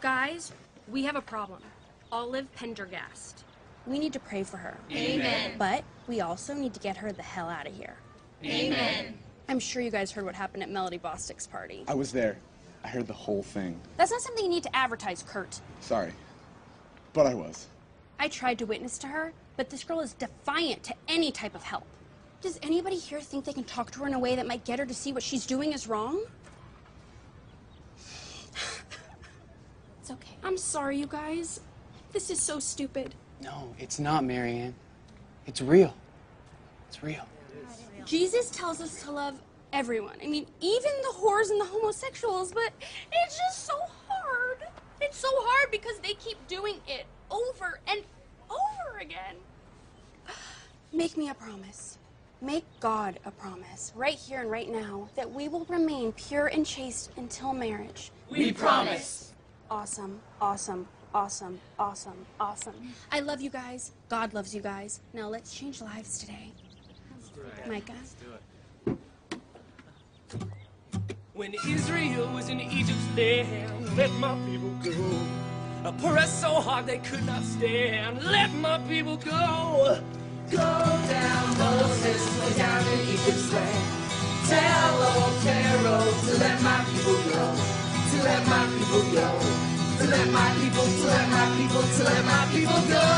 Guys, we have a problem. Olive Penderghast. We need to pray for her. Amen. But we also need to get her the hell out of here. Amen. I'm sure you guys heard what happened at Melody Bostick's party. I was there. I heard the whole thing. That's not something you need to advertise, Kurt. Sorry. But I was. I tried to witness to her, but this girl is defiant to any type of help. Does anybody here think they can talk to her in a way that might get her to see what she's doing is wrong? It's okay. I'm sorry, you guys. This is so stupid. No, it's not, Marianne. It's real. It's real. Jesus tells us to love everyone. I mean, even the whores and the homosexuals, but it's just so hard. It's so hard because they keep doing it over and over again. Make me a promise. Make God a promise, right here and right now, that we will remain pure and chaste until marriage. We promise. Awesome, awesome, awesome, awesome, awesome. I love you guys. God loves you guys. Now let's change lives today. Micah. When Israel was in Egypt's land, let my people go. I pressed so hard they could not stand. Let my people go. Go down, Moses, go down in Egypt's land. Let my people go. To let my people, to let my people, to let my people go.